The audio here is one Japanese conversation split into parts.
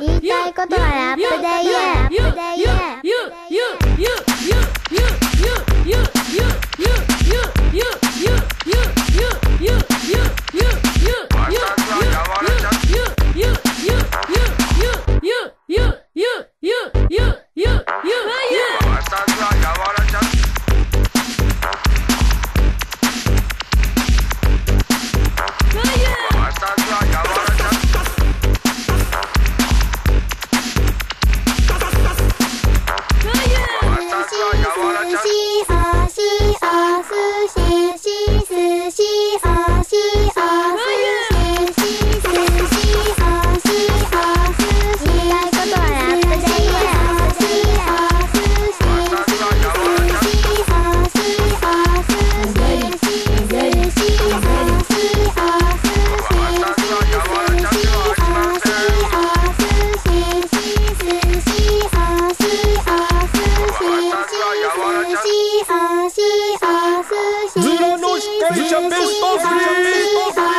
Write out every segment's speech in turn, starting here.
言いたいことはラップでしおしお寿司ズロの司会者ベスト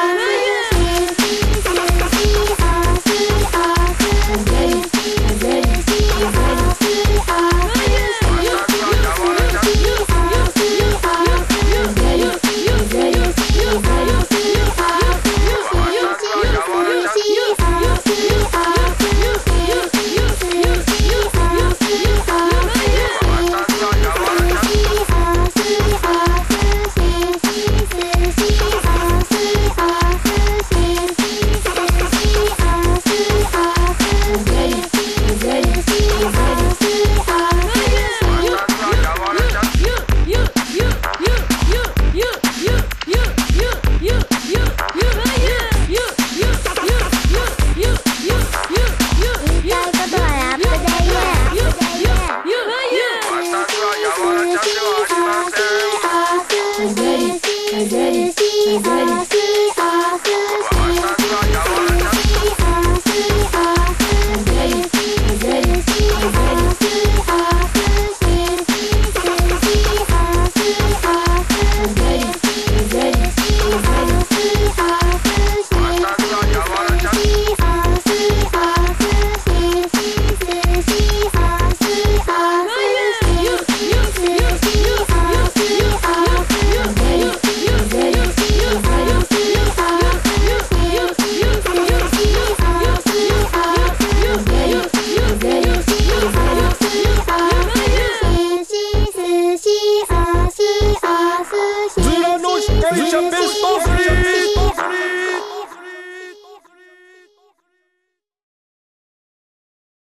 Jesus.